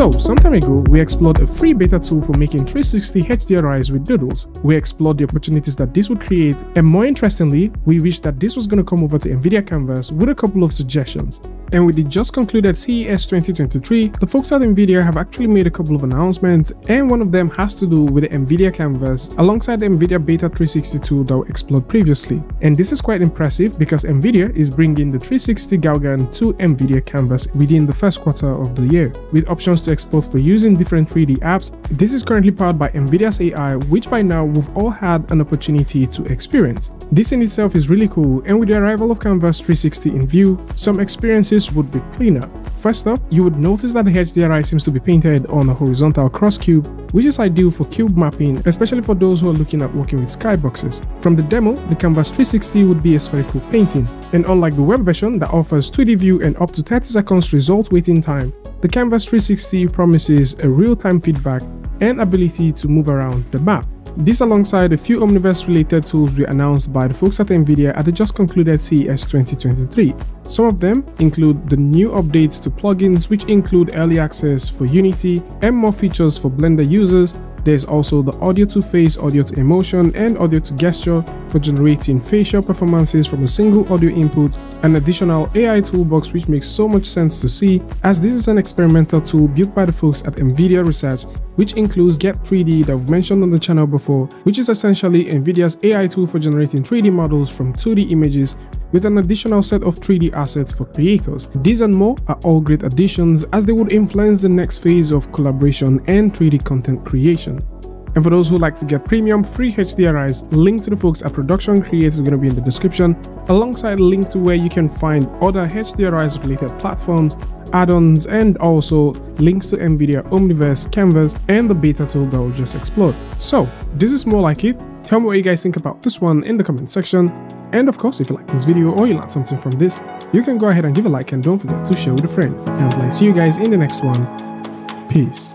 So, some time ago, we explored a free beta tool for making 360 HDRIs with Doodles. We explored the opportunities that this would create, and more interestingly, we wished that this was going to come over to NVIDIA Canvas with a couple of suggestions. And with the just concluded CES 2023, the folks at NVIDIA have actually made a couple of announcements, and one of them has to do with the NVIDIA Canvas alongside the NVIDIA Beta 360 tool that we explored previously. And this is quite impressive because NVIDIA is bringing the 360 GauGAN to NVIDIA Canvas within the first quarter of the year, with options to export for using different 3D apps. This is currently powered by NVIDIA's AI, which by now we've all had an opportunity to experience. This in itself is really cool, and with the arrival of Canvas 360 in view, some experiences would be cleaner. First off, you would notice that the HDRI seems to be painted on a horizontal cross cube, which is ideal for cube mapping, especially for those who are looking at working with skyboxes. From the demo, the Canvas 360 would be a spherical painting, and unlike the web version that offers 2D view and up to 30 seconds result waiting time, the Canvas 360 promises a real-time feedback and ability to move around the map. This alongside a few Omniverse related tools were announced by the folks at Nvidia at the just concluded CES 2023. Some of them include the new updates to plugins which include early access for Unity and more features for Blender users there's also the audio to face, audio to emotion, and audio to gesture for generating facial performances from a single audio input, an additional AI toolbox which makes so much sense to see as this is an experimental tool built by the folks at NVIDIA Research which includes GET3D that we've mentioned on the channel before, which is essentially NVIDIA's AI tool for generating 3D models from 2D images with an additional set of 3D assets for creators. These and more are all great additions as they would influence the next phase of collaboration and 3D content creation. And for those who like to get premium free HDRIs, link to the folks at ProductionCrate is going to be in the description, alongside a link to where you can find other HDRIs related platforms, add-ons, and also links to NVIDIA Omniverse, Canvas, and the beta tool that we just explored. So, this is more like it. Tell me what you guys think about this one in the comment section. And of course, if you like this video or you learned something from this, you can go ahead and give a like and don't forget to share with a friend. And I'll see you guys in the next one. Peace.